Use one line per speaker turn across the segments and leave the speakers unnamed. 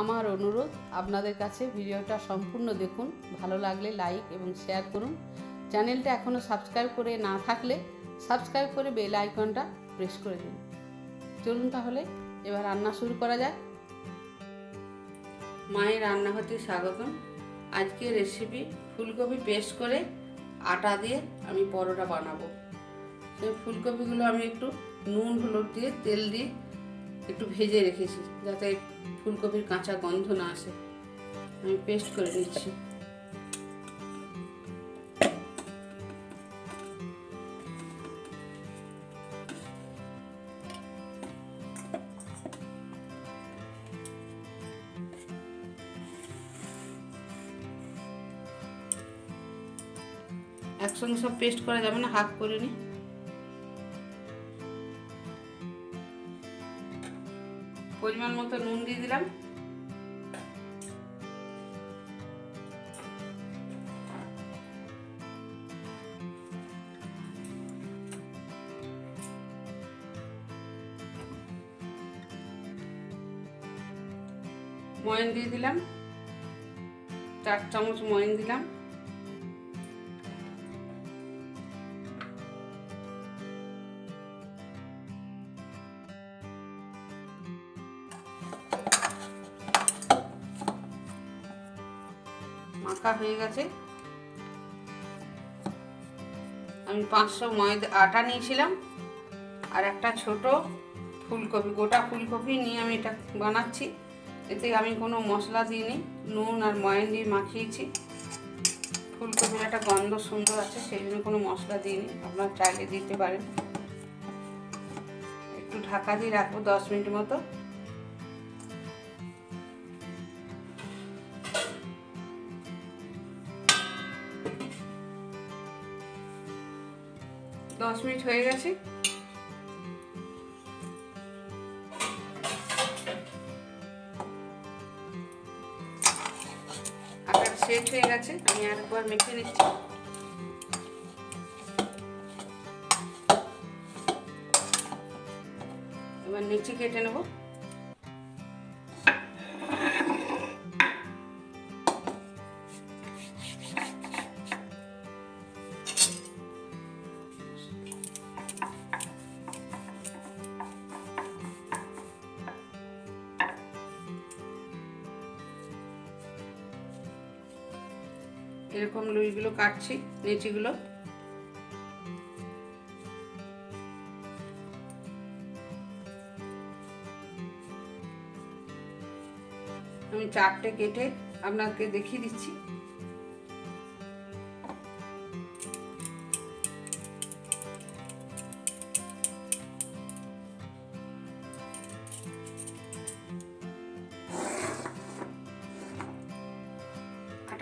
আমার অনুরোধ, আপনাদের কাছে ভিডিওটা সম্পূর্ণ দেখুন, ভালো লাগলে লাইক এবং শেয়ার করুন। চ্যানেলটা এখনও সাবস্ক্রাইব করে না থাকলে সাবস্ক্রাইব করে বেল আইকনটা প্রেস করে দিন। চলুন তাহলে, এবার রান্না শুরু করা যাক। মায়ের রান্নাঘরটি স্বাগতম। আজকে রেসিপি ফুলকপি পেস্ট করে আটা দিয়ে আমি পরোটা বানাবো। সেই ফুলকপিগুলো আমি একটু নুন, হলুদ দিয়ে, তেল দিয়ে একটু ভেজে রেখেছি, যাতে ফুলকপির কাঁচা গন্ধ না আসে। আমি পেস্ট করে নিচ্ছি। একসঙ্গে সব পেস্ট করা যাবে না? হাফ করে নি? পরিমাণ মতো নুন দিয়ে দিলাম। ময়ন দিয়ে দিলাম। চার চামচ ময়ন দিলাম। মাখা হয়ে গেছে। আমি পাঁচশো ময়দা, আটা নিয়েছিলাম আর একটা ছোট ফুলকপি, গোটা ফুলকপি নিয়ে আমি এটা বানাচ্ছি। এতে আমি কোনো মশলা দিইনি, নুন আর ময়ন দিয়ে মাখিয়েছি। ফুলকপির একটা গন্ধ সুন্দর আছে, সেই জন্য কোনো মশলা দিইনি। আপনার চাইলে দিতে পারেন। একটু ঢাকা দিয়ে রাখব দশ মিনিট মতো। দশ মিনিট হয়ে গেছে। আটার সেট হয়ে গেছে, আমি আরেকবার মেখে নিচ্ছি। এবার নিচে কেটে নেব। এরকম লুইগুলো কাটছি নেচিগুলো আমি চারটে কেটে আপনাকে দেখিয়ে দিচ্ছি।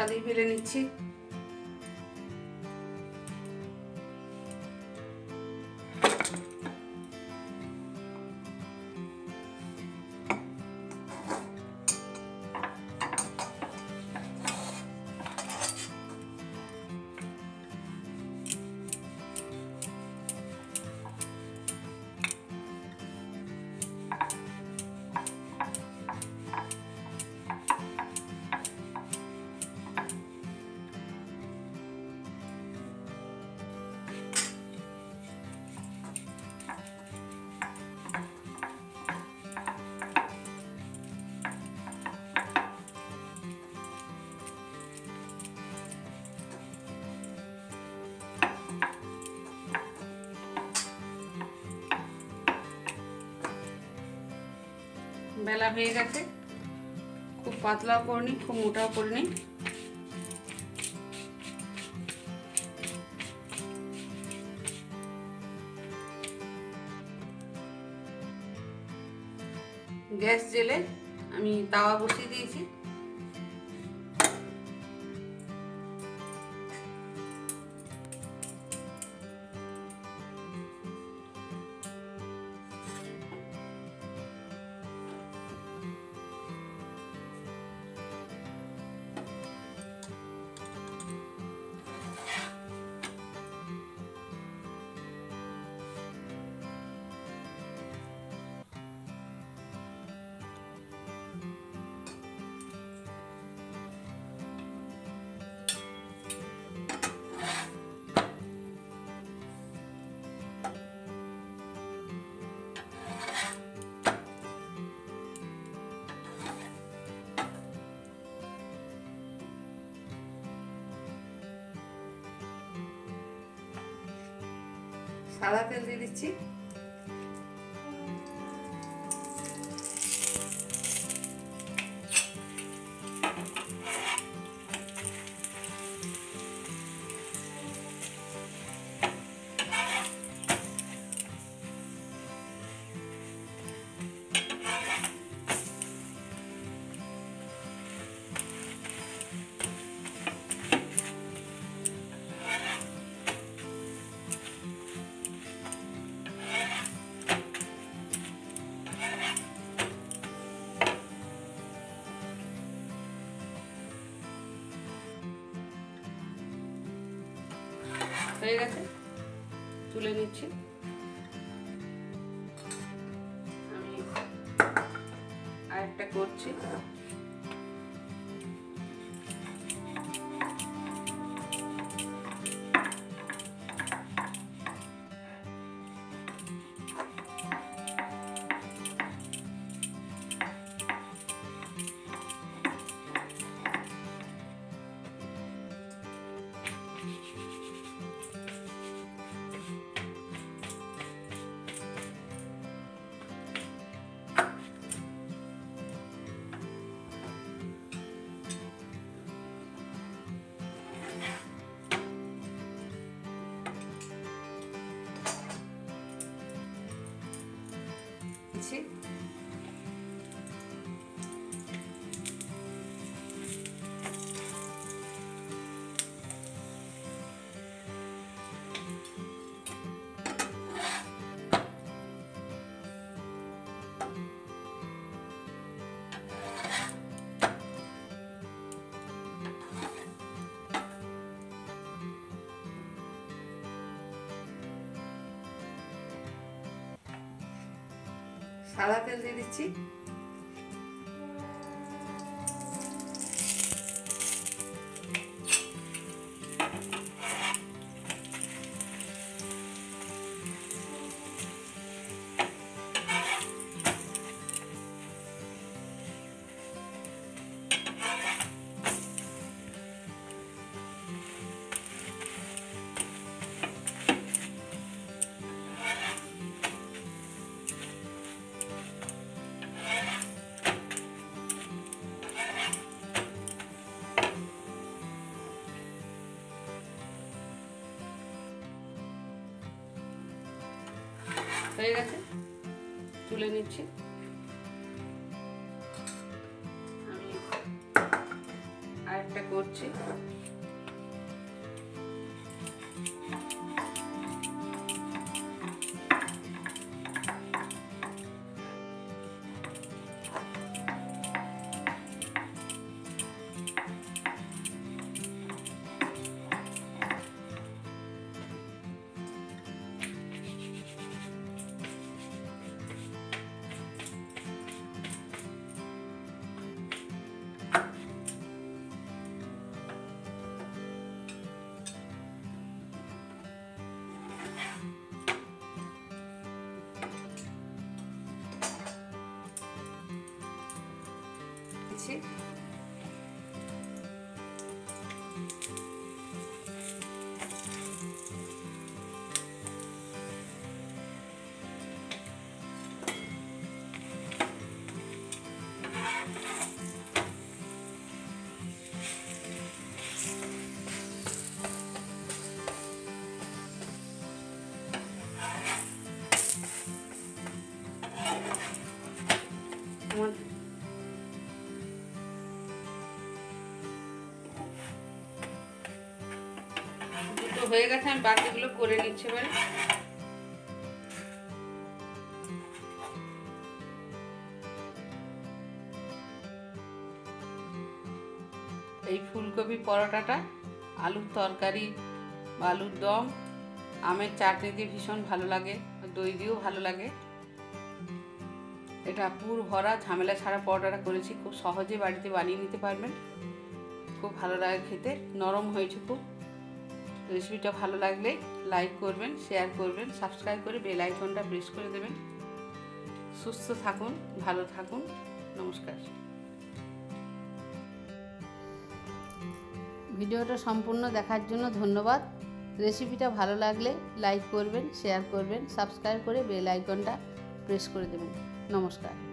আটা দিয়ে বেলে নিচ্ছি। বেলা হয়ে গেছে। খুব পাতলাও করিনি, খুব মোটাও করিনি। গ্যাস জেলে আমি তাওয়া বসিয়ে দিয়েছি। সাদা তেল দিয়ে দিচ্ছি। হয়ে গেছে। তুলে নিচ্ছি। আমি আরেকটা করছি। দিচ্ছি সাদা তেল দিয়ে দিচ্ছি। হয়ে গেছে। তুলে নিচ্ছি। আমি আরেকটা করছি। দিচ্ছি হয়ে গেছে, আমি বাকিগুলো করে নিচ্ছি এবারে। এই ফুলকপি পরোটাটা, আলুর তরকারি আলুর দম, আমের চাটনি দিয়ে ভীষণ ভালো লাগে দই দিয়েও ভালো লাগে। এটা পুর ভরা, ঝামেলা ছাড়া পরোটাটা করেছি, খুব সহজে বাড়িতে বানিয়ে নিতে পারবেন। খুব ভালো লাগে খেতে, নরম হয়েছে খুব। রেসিপিটা ভালো লাগলে লাইক করবেন, শেয়ার করবেন, সাবস্ক্রাইব করে বেল আইকনটা প্রেস করে দেবেন। সুস্থ থাকুন, ভালো থাকুন, নমস্কার। ভিডিওটা সম্পূর্ণ দেখার জন্য ধন্যবাদ। রেসিপিটা ভালো লাগলে লাইক করবেন, শেয়ার করবেন, সাবস্ক্রাইব করে বেল আইকনটা প্রেস করে দেবেন। নমস্কার।